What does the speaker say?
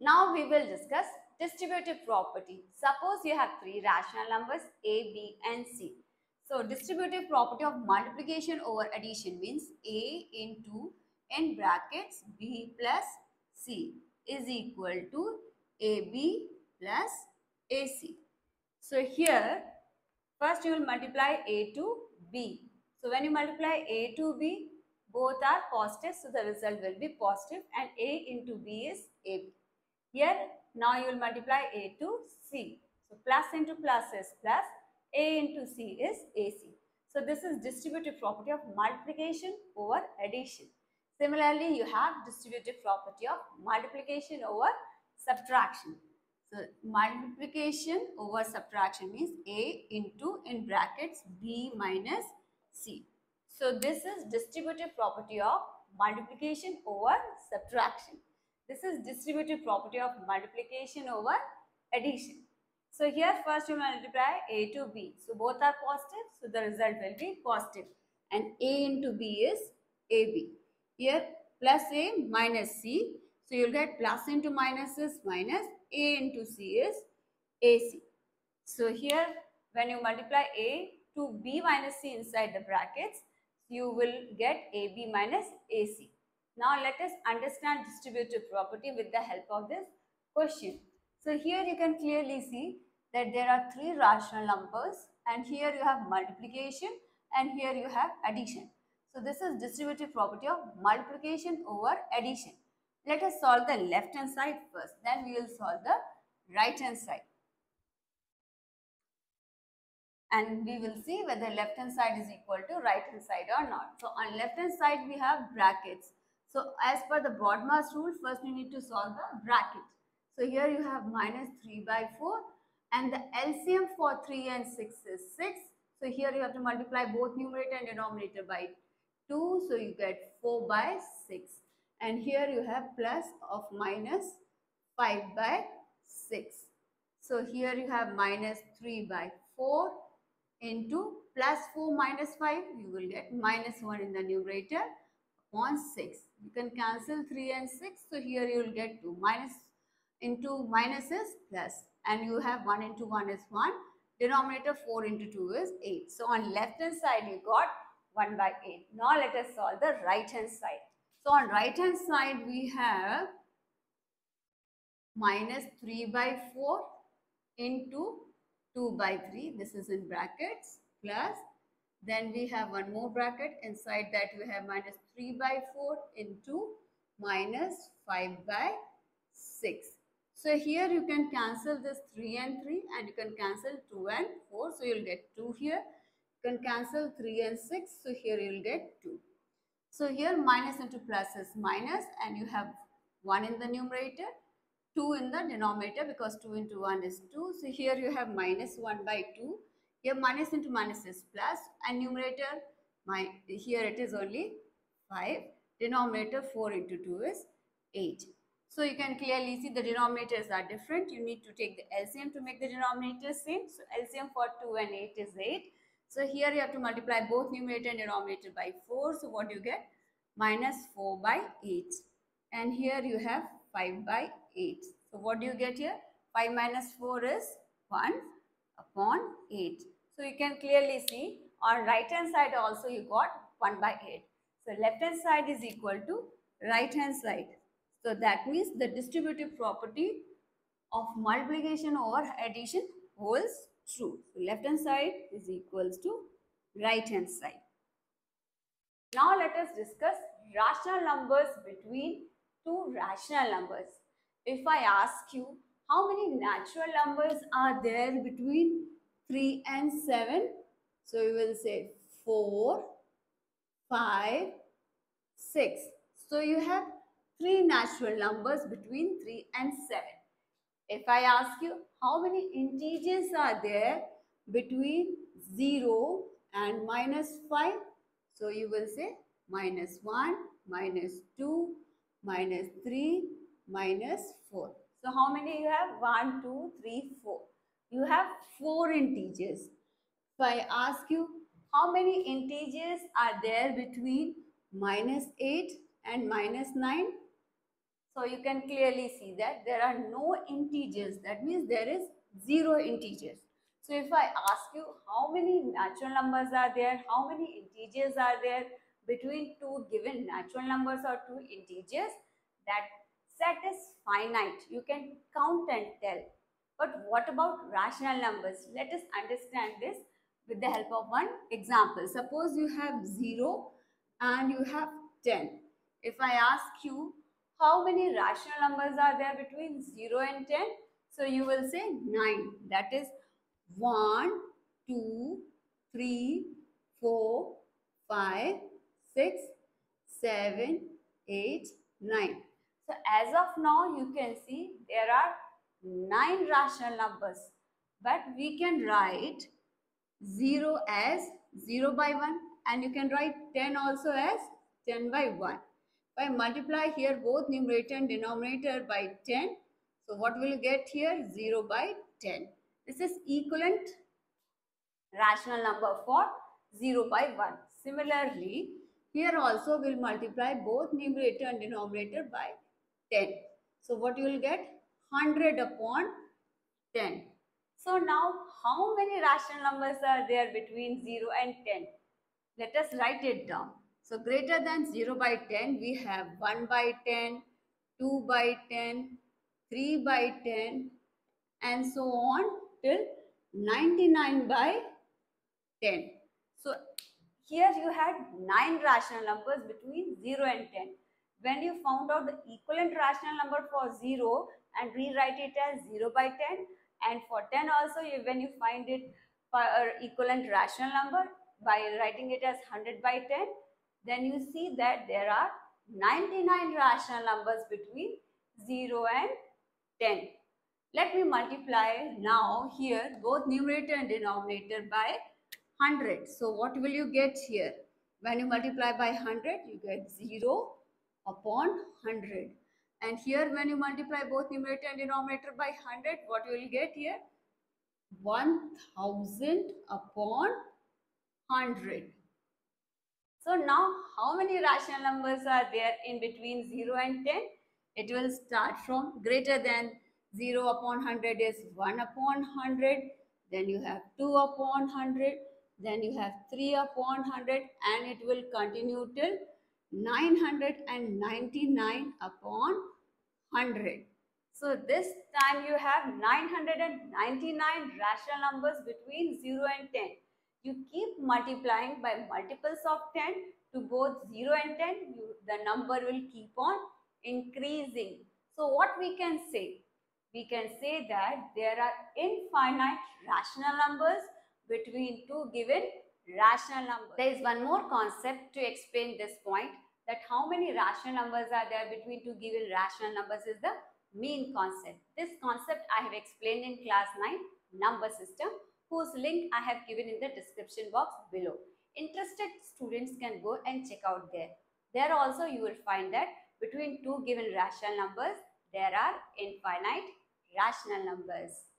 Now we will discuss distributive property. Suppose you have three rational numbers a, b and c. So distributive property of multiplication over addition means a into in brackets b plus c is equal to ab plus ac. So here first you will multiply a to b. So when you multiply a to b both are positive so the result will be positive and a into b is ab. Here now you will multiply a to c. So plus into plus is plus, a into c is ac. So this is distributive property of multiplication over addition. Similarly, you have distributive property of multiplication over subtraction. So multiplication over subtraction means a into in brackets b minus c. So this is distributive property of multiplication over subtraction. This is distributive property of multiplication over addition. So here first you multiply a to b. So both are positive. So the result will be positive. And a into b is ab. Here plus a minus c. So you'll get plus into minus is minus. a into c is ac. So here when you multiply a to b minus c inside the brackets, you will get ab minus ac. Now let us understand distributive property with the help of this question. So here you can clearly see that there are three rational numbers and here you have multiplication and here you have addition. So this is distributive property of multiplication over addition. Let us solve the left hand side first then we will solve the right hand side. And we will see whether left hand side is equal to right hand side or not. So on left hand side we have brackets so as per the BODMAS rule, first you need to solve the bracket. So here you have minus 3 by 4 and the LCM for 3 and 6 is 6. So here you have to multiply both numerator and denominator by 2. So you get 4 by 6. And here you have plus of minus 5 by 6. So here you have minus 3 by 4 into plus 4 minus 5. You will get minus 1 in the numerator upon 6. You can cancel 3 and 6. So here you will get 2 minus into minus is plus and you have 1 into 1 is 1. Denominator 4 into 2 is 8. So on left hand side you got 1 by 8. Now let us solve the right hand side. So on right hand side we have minus 3 by 4 into 2 by 3. This is in brackets plus then we have one more bracket. Inside that we have minus 3 by 4 into minus 5 by 6. So here you can cancel this 3 and 3 and you can cancel 2 and 4. So you'll get 2 here. You can cancel 3 and 6. So here you'll get 2. So here minus into plus is minus and you have 1 in the numerator, 2 in the denominator because 2 into 1 is 2. So here you have minus 1 by 2 here minus into minus is plus and numerator, my, here it is only 5. Denominator 4 into 2 is 8. So you can clearly see the denominators are different. You need to take the LCM to make the denominator same. So LCM for 2 and 8 is 8. So here you have to multiply both numerator and denominator by 4. So what do you get? Minus 4 by 8. And here you have 5 by 8. So what do you get here? 5 minus 4 is 1 upon 8. So you can clearly see on right hand side also you got 1 by 8. So left hand side is equal to right hand side. So that means the distributive property of multiplication over addition holds true. So left hand side is equals to right hand side. Now let us discuss rational numbers between two rational numbers. If I ask you how many natural numbers are there between 3 and 7. So you will say 4, 5, 6. So you have three natural numbers between 3 and 7. If I ask you how many integers are there between 0 and minus 5, so you will say minus 1, minus 2, minus 3, minus 4. So how many you have? 1, 2, 3, 4 you have four integers. So I ask you how many integers are there between minus 8 and minus 9? So you can clearly see that there are no integers. That means there is zero integers. So if I ask you how many natural numbers are there, how many integers are there between two given natural numbers or two integers, that set is finite. You can count and tell. But what about rational numbers? Let us understand this with the help of one example. Suppose you have 0 and you have 10. If I ask you how many rational numbers are there between 0 and 10? So you will say 9. That is 1, 2, 3, 4, 5, 6, 7, 8, 9. So as of now you can see there are 9 rational numbers but we can write 0 as 0 by 1 and you can write 10 also as 10 by 1. If I multiply here both numerator and denominator by 10, so what will you get here? 0 by 10. This is equivalent rational number for 0 by 1. Similarly, here also we'll multiply both numerator and denominator by 10. So what you will get? 100 upon 10. So now how many rational numbers are there between 0 and 10? Let us write it down. So greater than 0 by 10 we have 1 by 10, 2 by 10, 3 by 10 and so on till 99 by 10. So here you had 9 rational numbers between 0 and 10 when you found out the equivalent rational number for 0 and rewrite it as 0 by 10 and for 10 also you, when you find it for equivalent rational number by writing it as 100 by 10 then you see that there are 99 rational numbers between 0 and 10. Let me multiply now here both numerator and denominator by 100. So what will you get here? When you multiply by 100 you get 0 upon 100. And here when you multiply both numerator and denominator by 100, what you will get here? 1000 upon 100. So now how many rational numbers are there in between 0 and 10? It will start from greater than 0 upon 100 is 1 upon 100. Then you have 2 upon 100. Then you have 3 upon 100 and it will continue till 999 upon 100. So this time you have 999 rational numbers between 0 and 10. You keep multiplying by multiples of 10 to both 0 and 10. You, the number will keep on increasing. So what we can say? We can say that there are infinite rational numbers between two given rational numbers. There is one more concept to explain this point that how many rational numbers are there between two given rational numbers is the mean concept. This concept I have explained in class 9 number system whose link I have given in the description box below. Interested students can go and check out there. There also you will find that between two given rational numbers there are infinite rational numbers.